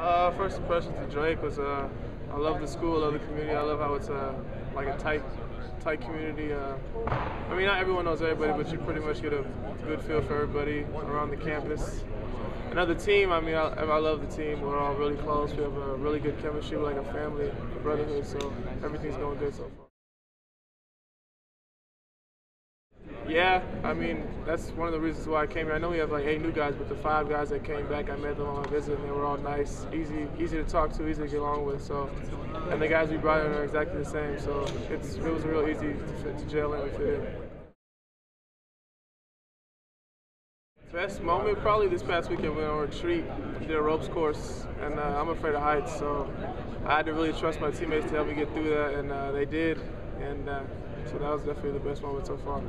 Uh, first impression to Drake was uh, I love the school, I love the community. I love how it's uh, like a tight, tight community. Uh, I mean, not everyone knows everybody, but you pretty much get a good feel for everybody around the campus. Another team. I mean, I, I love the team. We're all really close. We have a really good chemistry, We're like a family, a brotherhood. So everything's going good so far. Yeah, I mean that's one of the reasons why I came here. I know we have like eight new guys, but the five guys that came back, I met them on a visit, and they were all nice, easy, easy to talk to, easy to get along with. So, and the guys we brought in are exactly the same. So it's it was real easy to fit to jail in and fit in. Best moment probably this past weekend we went on a retreat, did a ropes course, and uh, I'm afraid of heights, so I had to really trust my teammates to help me get through that, and uh, they did, and uh, so that was definitely the best moment so far.